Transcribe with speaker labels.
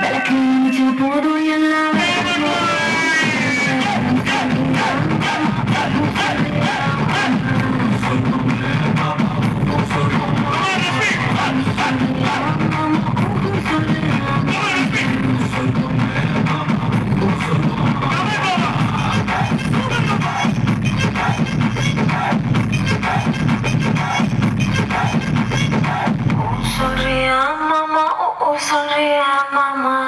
Speaker 1: Better come to the border, you love. sonría mamá.